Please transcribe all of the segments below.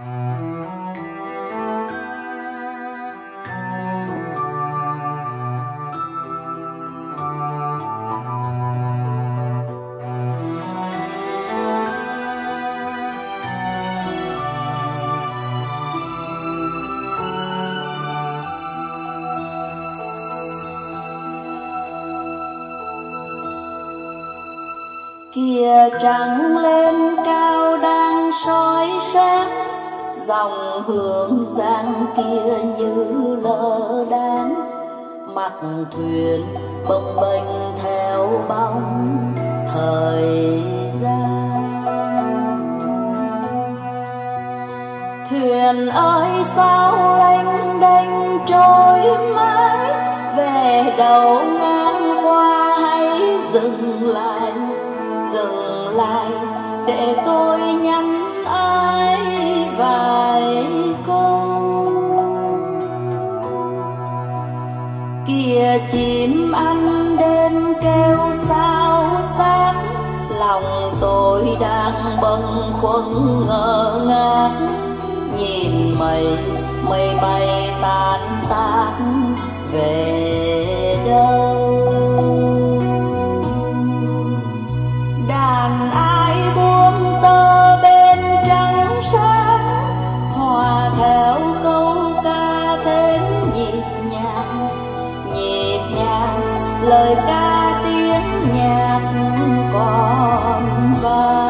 kia trắng lên cao đang soi sáng dòng hương giang kia như lơ đãng. Mặt thuyền bồng bềnh theo bóng thời gian. Thuyền ơi, sao lênh đênh trôi mãi? Về đầu ngang qua hãy dừng lại? Dừng lại để tôi nhắn ai? Vài câu kia chim ăn đêm kêu sao sáng, lòng tôi đang bâng khuâng ngơ ngác. Nhìn mây mây bay tan tác về đâu lời ca tiếng nhạc còn vang.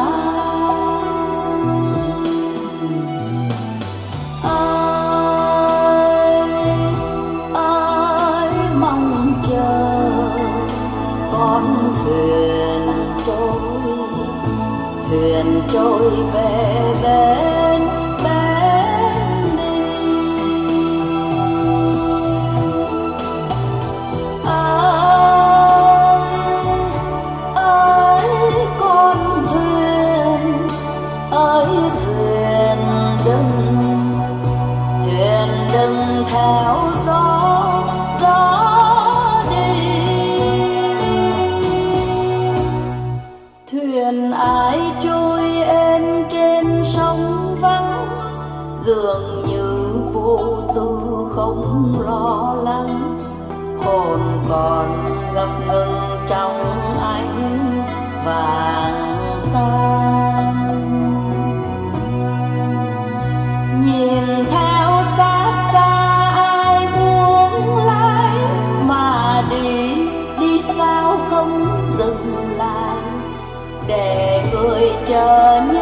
Theo gió gió đi. Thuyền ai trôi êm trên sông vắng, dường như vô tư không lo lắng. Hồn còn ngập ngừng trong ai để gửi chờ những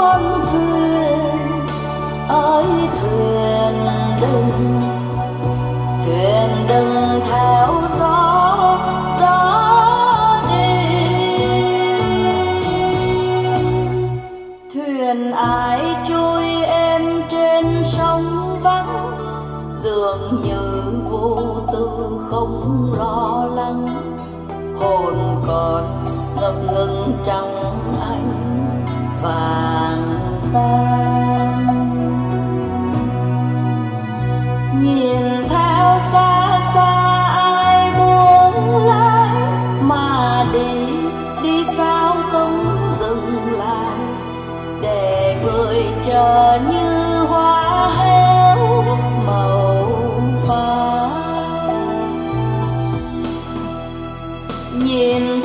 con thuyền, ơi thuyền đừng thuyền đừng theo gió gió đi thuyền ai trôi em trên sông vắng, dường như vô tư không lo lắng. Hồn còn ngập ngừng trong anh vàng tan. Nhìn theo xa xa ai muốn lái mà đi đi sao không dừng lại. Để người chờ như hoa héo màu phai nhìn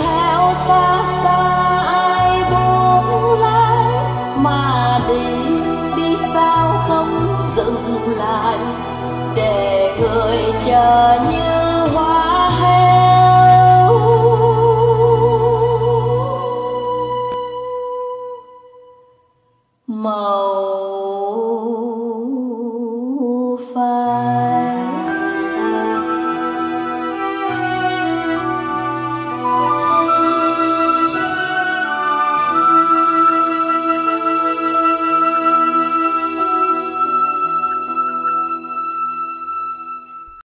chờ như hoa heo. Màu